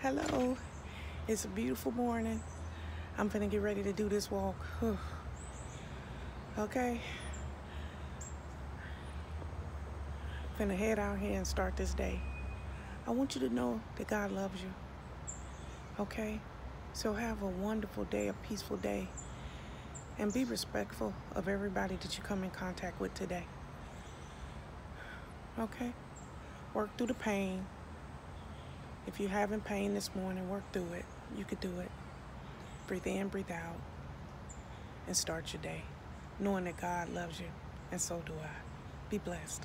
Hello. It's a beautiful morning. I'm gonna get ready to do this walk. okay. gonna head out here and start this day. I want you to know that God loves you. Okay? So have a wonderful day, a peaceful day. And be respectful of everybody that you come in contact with today. Okay? Work through the pain. If you're having pain this morning, work through it. You could do it. Breathe in, breathe out, and start your day, knowing that God loves you, and so do I. Be blessed.